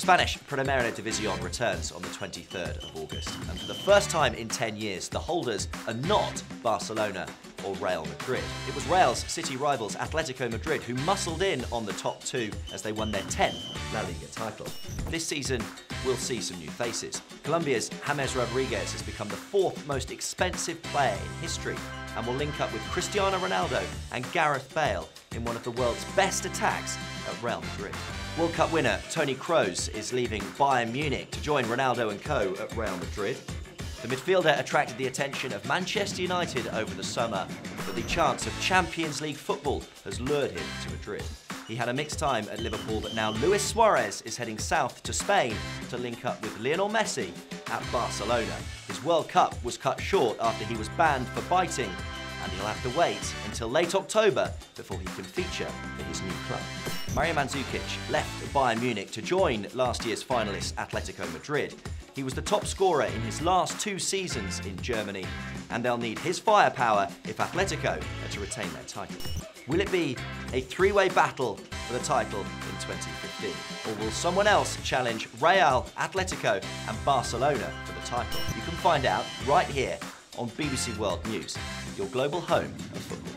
Spanish Primera División returns on the 23rd of August, and for the first time in 10 years, the holders are not Barcelona or Real Madrid. It was Real's city rivals Atletico Madrid who muscled in on the top two as they won their 10th La Liga title. This season, we'll see some new faces. Colombia's James Rodriguez has become the fourth most expensive player in history and will link up with Cristiano Ronaldo and Gareth Bale in one of the world's best attacks at Real Madrid. World Cup winner Toni Kroos is leaving Bayern Munich to join Ronaldo and co at Real Madrid. The midfielder attracted the attention of Manchester United over the summer, but the chance of Champions League football has lured him to Madrid. He had a mixed time at Liverpool, but now Luis Suarez is heading south to Spain to link up with Lionel Messi at Barcelona. His World Cup was cut short after he was banned for biting, and he'll have to wait until late October before he can feature for his new club. Mario Mandzukic left Bayern Munich to join last year's finalist Atletico Madrid. He was the top scorer in his last two seasons in Germany, and they'll need his firepower if Atletico are to retain their title. Will it be a three-way battle for the title in 2015? Or will someone else challenge Real, Atletico and Barcelona for the title? You can find out right here on BBC World News, your global home of football.